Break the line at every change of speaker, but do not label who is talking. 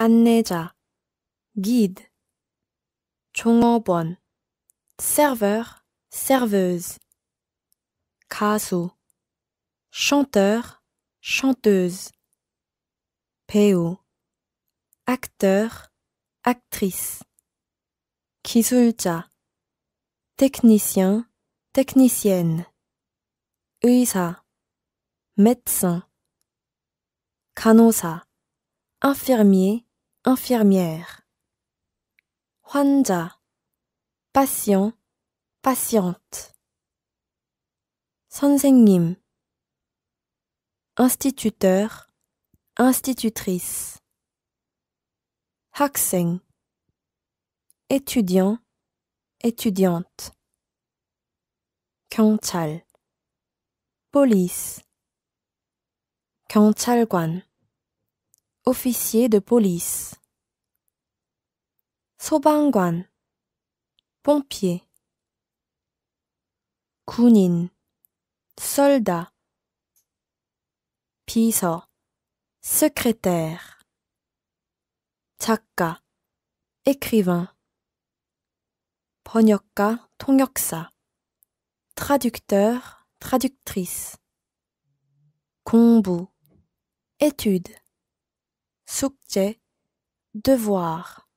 안내자, guide, 종업원, serveur, serveuse, 가수, chanteur, chanteuse, 배우, acteur, actrice, 기술자, technicien, technicienne, 의사, médecin, 간호사, infirmier, infirmière. 환자, patient, patiente. 선생님, instituteur, institutrice. 학생, étudiant, étudiante. 경찰, police. 경찰관, officier de police. 소방관, pompier. 군인, soldat. 비서, secrétaire. 작가, écrivain. 번역가, 통역사. traducteur, traductrice. 공부, étude. 숙제, devoir.